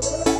Woo!